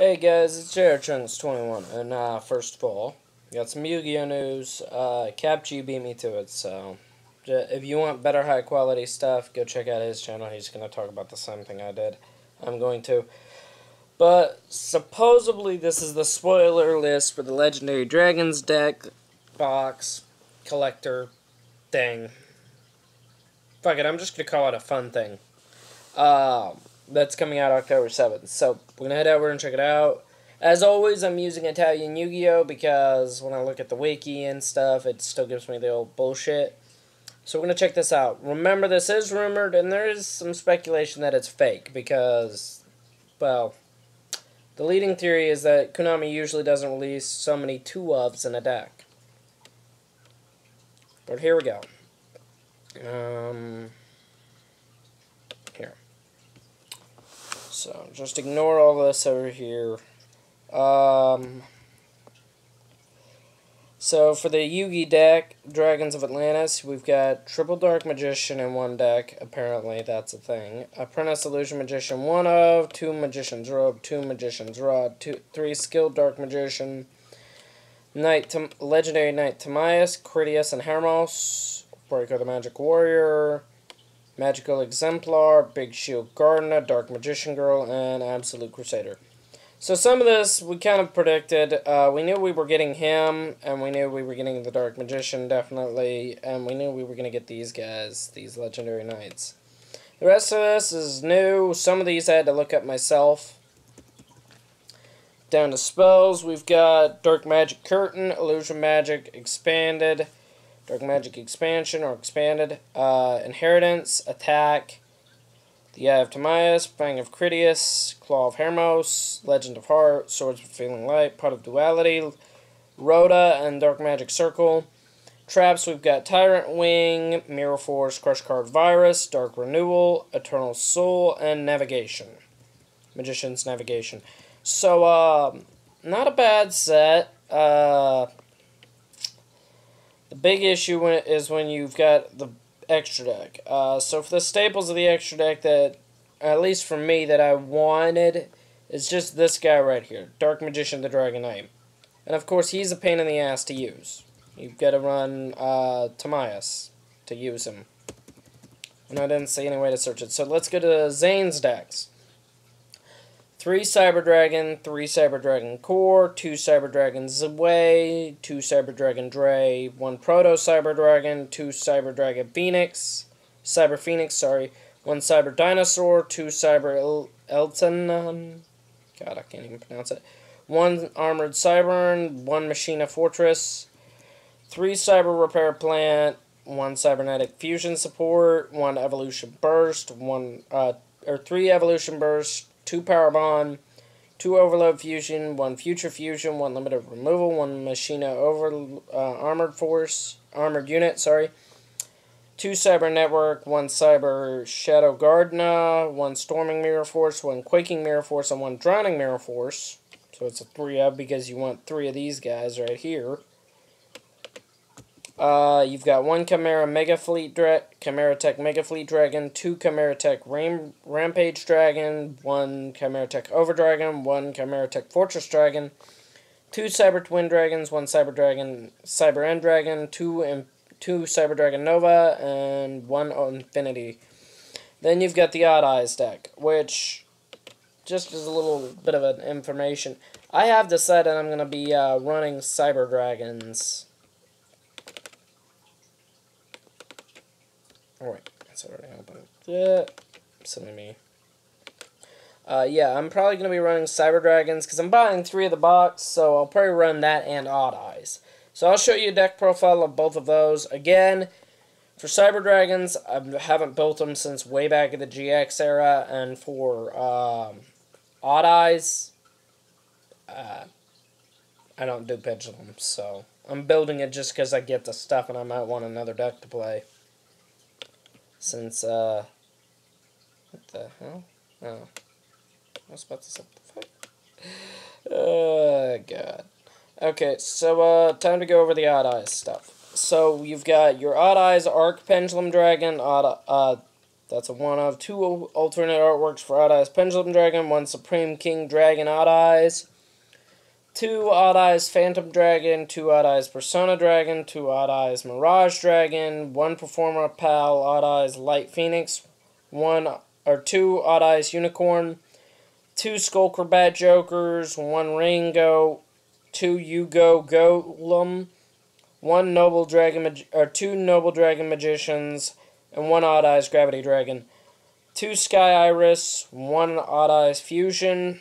Hey guys, it's JRChunks21, and uh, first of all, got some Yu-Gi-Oh! news. Uh, CapG beat me to it, so if you want better high quality stuff, go check out his channel. He's going to talk about the same thing I did. I'm going to. But supposedly this is the spoiler list for the Legendary Dragons deck box collector thing. Fuck it, I'm just going to call it a fun thing. Um that's coming out October 7th. So we're going to head over and check it out. As always, I'm using Italian Yu-Gi-Oh! because when I look at the wiki and stuff, it still gives me the old bullshit. So we're going to check this out. Remember, this is rumored, and there is some speculation that it's fake because, well, the leading theory is that Konami usually doesn't release so many two-ofs in a deck. But here we go. Um... So just ignore all this over here. Um, so for the Yugi deck, Dragons of Atlantis, we've got Triple Dark Magician in one deck. Apparently that's a thing. Apprentice Illusion Magician, one of, two Magician's Robe, two Magician's Rod, two, three Skilled Dark Magician, Knight, Legendary Knight Timaeus, Critias, and Hermos, Breaker the Magic Warrior, Magical Exemplar, Big Shield Gardener, Dark Magician Girl, and Absolute Crusader. So some of this we kind of predicted. Uh, we knew we were getting him, and we knew we were getting the Dark Magician, definitely, and we knew we were going to get these guys, these Legendary Knights. The rest of this is new. Some of these I had to look up myself. Down to spells, we've got Dark Magic Curtain, Illusion Magic Expanded, Dark Magic Expansion or Expanded, uh, Inheritance, Attack, the Eye of Timaeus, Fang of Critias, Claw of Hermos, Legend of Heart, Swords of Revealing Light, Pot of Duality, Rhoda, and Dark Magic Circle. Traps, we've got Tyrant Wing, Mirror Force, Crush Card Virus, Dark Renewal, Eternal Soul, and Navigation. Magician's Navigation. So, uh, not a bad set. Uh, the big issue is when you've got the extra deck. Uh, so for the staples of the extra deck that, at least for me, that I wanted, is just this guy right here. Dark Magician the Dragon Knight. And of course, he's a pain in the ass to use. You've got to run uh, Timaeus to use him. And I didn't see any way to search it. So let's go to Zane's decks. 3 Cyber Dragon, 3 Cyber Dragon Core, 2 Cyber Dragon Zwei, 2 Cyber Dragon Drei, 1 Proto Cyber Dragon, 2 Cyber Dragon Phoenix, Cyber Phoenix, sorry, 1 Cyber Dinosaur, 2 Cyber El Elton, God, I can't even pronounce it, 1 Armored Cybern, 1 Machina Fortress, 3 Cyber Repair Plant, 1 Cybernetic Fusion Support, 1 Evolution Burst, 1, uh, or 3 Evolution Burst, two Power Bond, two Overload Fusion, one Future Fusion, one Limiter Removal, one Machina Over uh, Armored Force, Armored Unit, sorry, two Cyber Network, one Cyber Shadow Gardener, one Storming Mirror Force, one Quaking Mirror Force, and one Drowning Mirror Force. So it's a three of because you want three of these guys right here. Uh, you've got one Chimera Mega Fleet Dra Chimera Tech Mega Fleet Dragon, two Chimera Tech Ram Rampage Dragon, one Chimera Tech Over Dragon, one Chimera Tech Fortress Dragon, two Cyber Twin Dragons, one Cyber Dragon Cyber End Dragon, two and two Cyber Dragon Nova, and one Infinity. Then you've got the Odd Eyes deck, which just as a little bit of an information, I have decided I'm going to be uh, running Cyber Dragons Alright, that's already open. Yeah, silly me. Uh, yeah, I'm probably going to be running Cyber Dragons because I'm buying three of the box, so I'll probably run that and Odd Eyes. So I'll show you a deck profile of both of those. Again, for Cyber Dragons, I haven't built them since way back in the GX era, and for um, Odd Eyes, uh, I don't do Pendulum, so I'm building it just because I get the stuff and I might want another deck to play since, uh, what the hell? Oh, I was about to say, the fuck? Oh, God. Okay, so, uh, time to go over the Odd Eyes stuff. So, you've got your Odd Eyes Arc Pendulum Dragon, Odd, uh, That's a one of. Two alternate artworks for Odd Eyes Pendulum Dragon. One Supreme King Dragon Odd Eyes. Two Odd Eyes Phantom Dragon. Two Odd Eyes Persona Dragon. Two Odd Eyes Mirage Dragon. One Performapal Odd Eyes Light Phoenix. One or two Odd Eyes Unicorn. Two Skullcrobat Jokers. One Ringo, Two Yugo Golem. One Noble Dragon or two Noble Dragon Magicians and one Odd Eyes Gravity Dragon. Two Sky Iris, one Odd Eyes Fusion,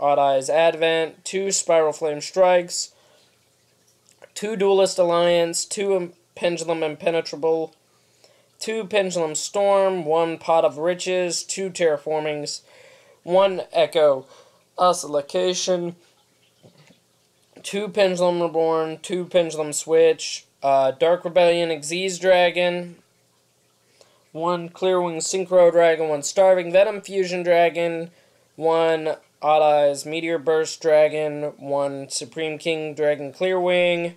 Odd Eyes Advent, two Spiral Flame Strikes, two Duelist Alliance, two Pendulum Impenetrable, two Pendulum Storm, one Pot of Riches, two Terraformings, one Echo Oscillation, two Pendulum Reborn, two Pendulum Switch, uh, Dark Rebellion Xyz Dragon, one Clearwing Synchro Dragon, one Starving Venom Fusion Dragon, one Odd Eyes Meteor Burst Dragon, one Supreme King Dragon Clearwing.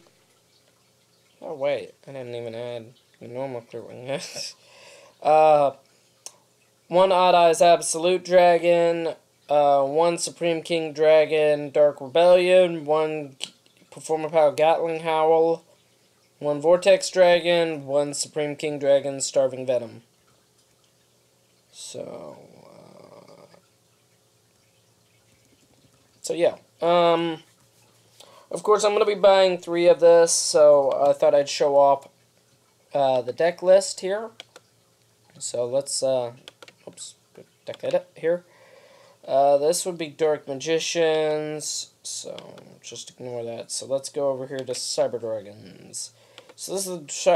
Oh, wait, I didn't even add the normal Clearwing. uh, one Odd Eyes Absolute Dragon, uh, one Supreme King Dragon Dark Rebellion, one Performapal Gatling Ghoul, one Vortex Dragon, one Supreme King Dragon, Starving Venom. So, so yeah. Um, of course, I'm going to be buying three of this, so I thought I'd show off uh, the deck list here. So let's, uh, oops, deck edit here. Uh, this would be Dark Magicians, so just ignore that. So let's go over here to Cyber Dragons. So this is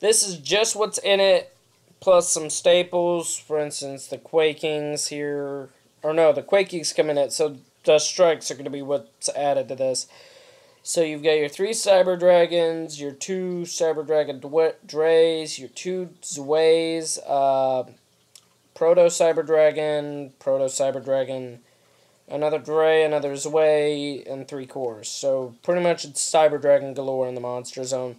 this is just what's in it, plus some staples. For instance, the Quakings here, or no, the Quakings come in it. So the strikes are going to be what's added to this. So you've got your three Cyber Dragons, your two Cyber Dragon Dreis, your two Zweis, uh, Proto Cyber Dragon, Proto Cyber Dragon, another Drei, another Zwei, and three cores. So pretty much it's Cyber Dragon galore in the Monster Zone.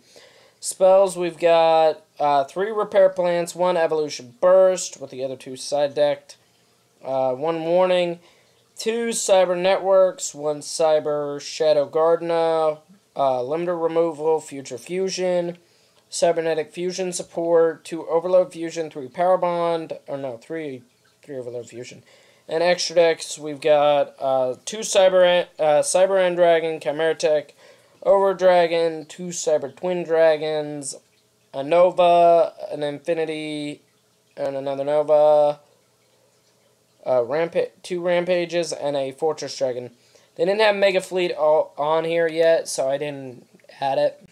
Spells, we've got uh, three Repair Plants, one Evolution Burst, with the other two side decked, uh, one Warning, two Cyber Networks, one Cyber Shadow Gardener, uh, Limiter Removal, Future Fusion, Cybernetic Fusion Support, two Overload Fusion, three Power Bond, or no, three, three Overload Fusion. And extra decks, we've got uh, two Cyber, uh, Cyber End Dragon, Chimera Tech, over Dragon, two Cyber Twin Dragons, a Nova, an Infinity, and another Nova, uh, rampa two Rampages, and a Fortress Dragon. They didn't have Mega Fleet all on here yet, so I didn't add it.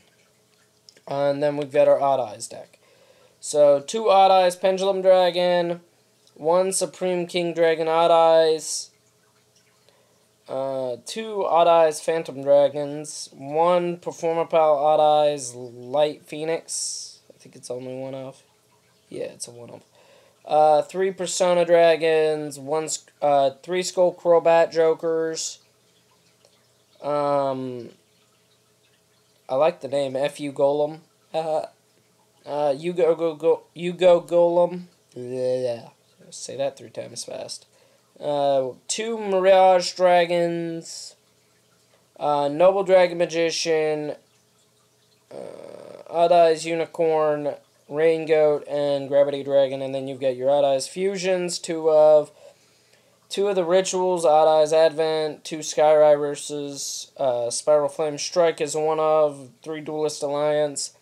and then we've got our Odd Eyes deck. So, two Odd Eyes Pendulum Dragon, one Supreme King Dragon Odd Eyes, uh, two Odd Eyes Phantom Dragons, one Performapal Odd Eyes Light Phoenix. I think it's only one of. Yeah, it's a one of. Uh, three Persona Dragons, one uh, three Skull Crobat Jokers. Um, I like the name Fu Golem. Uh, uh, you go go go you go Golem. Yeah, say that three times fast uh, two Mirage Dragons, uh, Noble Dragon Magician, uh, Eyes Unicorn, Rain Goat, and Gravity Dragon, and then you've got your Odd Eyes Fusions, two of two of the Rituals, Odd Eyes Advent, two Sky Irises, uh, Spiral Flame Strike is one of, three Duelist Alliance,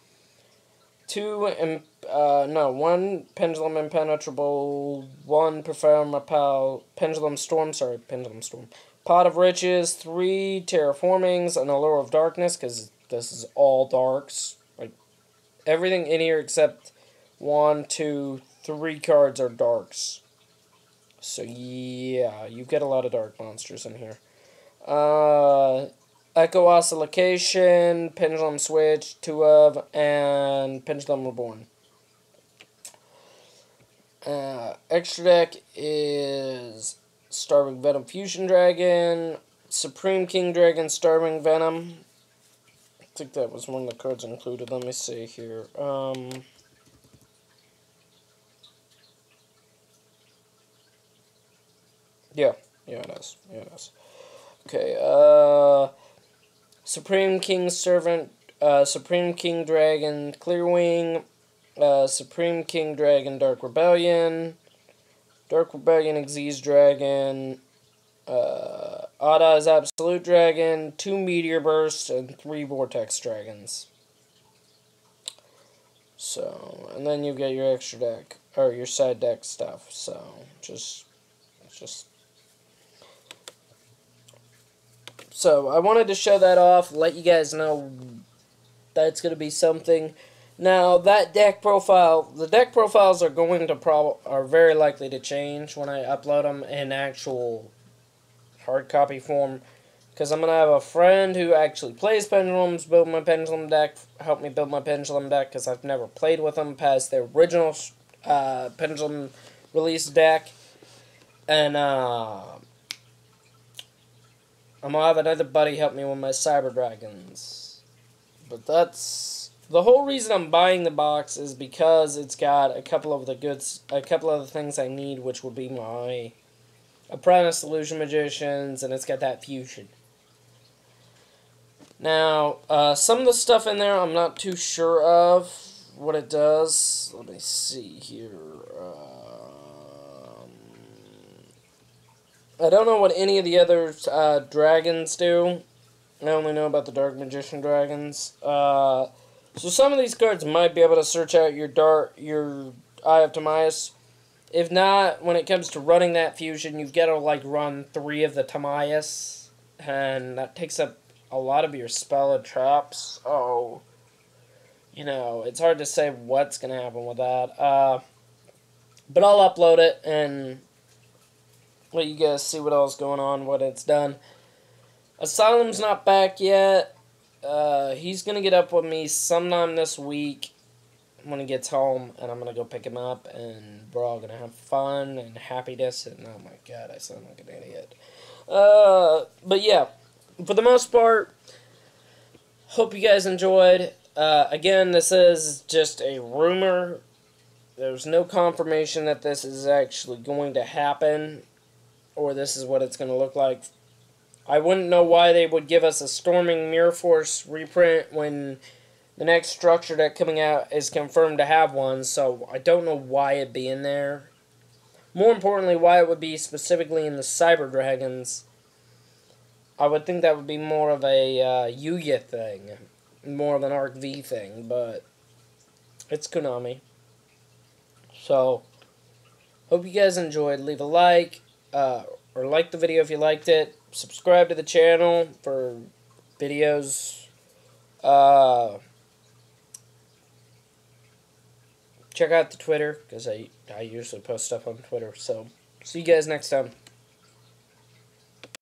two uh, no, one Pendulum Impenetrable, one Profound Pal, Pendulum Storm, sorry, Pendulum Storm. Pot of Riches, three Terraformings, an Allure of Darkness, because this is all darks. Everything in here except one, two, three cards are darks. So, yeah, you've got a lot of dark monsters in here. Uh, Echo Oscillation, Pendulum Switch, two of, and Pendulum Reborn. Uh, extra deck is Starving Venom Fusion Dragon, Supreme King Dragon Starving Venom. Think that was one of the cards included. Let me see here. Um, yeah, yeah it is. Yeah it is. Okay. Uh, Supreme King Servant, uh, Supreme King Dragon Clearwing, uh, Supreme King Dragon Dark Rebellion, Dark Rebellion Xyz Dragon. Uh, Ada Absolute Dragon, two Meteor Bursts, and three Vortex Dragons. So, and then you get your extra deck, or your side deck stuff, so, just, just So I wanted to show that off, let you guys know that's going to be something. Now that deck profile, the deck profiles are going to prob are very likely to change when I upload them in actual hard copy form. Because I'm going to have a friend who actually plays pendulums build my pendulum deck, help me build my pendulum deck, because I've never played with them past their original uh, pendulum release deck. And, uh, I'm gonna have another buddy help me with my Cyber Dragons. But that's the whole reason I'm buying the box is because it's got a couple of the goods, a couple of the things I need, which would be my Apprentice Illusion Magicians, and it's got that fusion. Now, uh, some of the stuff in there I'm not too sure of what it does. Let me see here. Um, I don't know what any of the other uh, dragons do. I only know about the Dark Magician dragons. Uh, so some of these cards might be able to search out your dark, your Eye of Timaeus. If not, when it comes to running that fusion, you've got to like run three of the Timaeus, and that takes up a lot of your spell and traps. Oh, you know, it's hard to say what's gonna happen with that. Uh, but I'll upload it and let you guys see what else going on, what it's done. Asylum's not back yet. Uh, he's gonna get up with me sometime this week when he gets home, and I'm gonna go pick him up, and we're all gonna have fun and happiness. And oh my god, I sound like an idiot. Uh, but yeah, for the most part, hope you guys enjoyed. Uh, again, this is just a rumor. There's no confirmation that this is actually going to happen, or this is what it's going to look like. I wouldn't know why they would give us a Storming Mirror Force reprint when the next structure that coming out is confirmed to have one, so I don't know why it'd be in there. More importantly, why it would be specifically in the Cyber Dragons. I would think that would be more of a uh, Yuya thing, more of an Arc V thing, but it's Konami. So, hope you guys enjoyed. Leave a like, uh, or like the video if you liked it. Subscribe to the channel for videos. Uh, check out the Twitter because I, I usually post stuff on Twitter. So, see you guys next time.